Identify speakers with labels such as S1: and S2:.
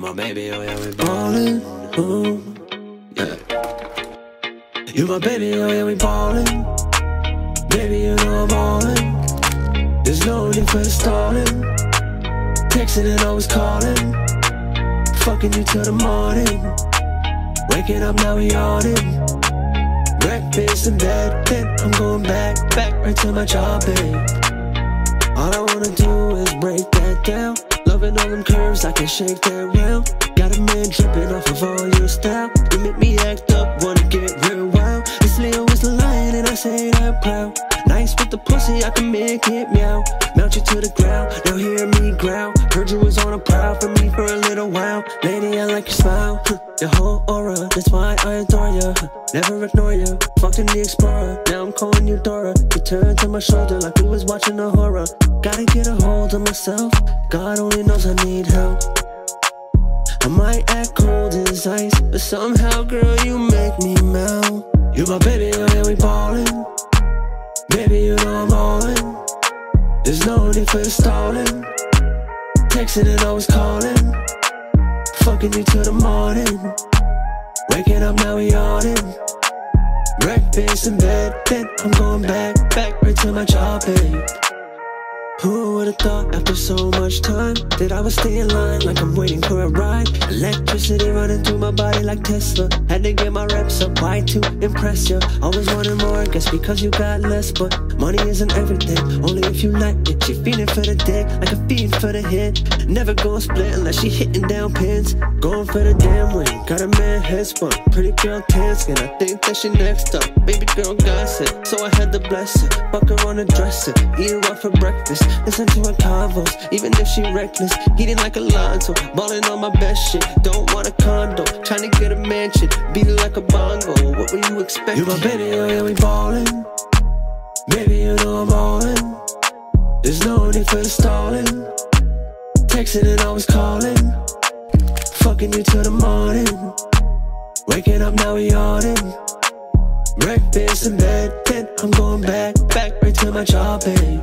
S1: my baby, oh yeah, we ballin'. Ooh, yeah. You my baby, oh yeah, we ballin'. Baby, you know I'm ballin'. There's no need for stalling. Texting and always calling. Fucking you till the morning. Waking up now we yawning. Breakfast in bed, then I'm going back, back right to my job, babe. All I wanna do is break that down. Shake that round. Got a man dripping off of all your style. You make me act up, wanna get real wild. This Leo is lion, and I say that proud. Nice with the pussy, I can make it meow. Mount you to the ground, now hear me growl. Heard you was on a prowl for me for a little while. Lady, I like your smile, your whole aura. That's why I adore you. Never ignore you. Fucked in the Explorer, now I'm calling you Dora. You turned to my shoulder like we was watching a horror. Gotta get a hold of myself. God only knows I need help. But somehow, girl, you make me melt. You my baby, oh yeah, we ballin'. Baby, you know I'm ballin'. There's no need for stalling. Texting and always calling. Fucking you till the morning. Waking up now we yawning. Breakfast in bed, then I'm going back, back right to my job, babe. Who would've thought after so much time that I would stay in line like I'm waiting for a ride? Electricity running through my body like Tesla. Had to get my reps up, why to impress ya? Always wanting more, guess because you got less, but money isn't everything. Only if you let it. She feeling for the dick like a fiend for the hit. Never gonna split unless she hitting down pins. Going for the damn win, got a man head spun. Pretty girl tan skin, I think that she next up. Baby girl gossip, so I had to bless her. Fuck her on the dresser, eat her out for breakfast. Listen to her convos, even if she reckless. Eating like a Lonzo, balling on my best shit. Don't want a condo, trying to get a mansion. Beat it like a bongo, what were you expecting? You my baby, oh yeah, we ballin'. Baby, you know I'm ballin'. There's no need for the stalling. Texting and always calling. Fucking you till the morning. Waking up now we yawning. Breakfast in bed, then I'm going back, back right to my job, babe.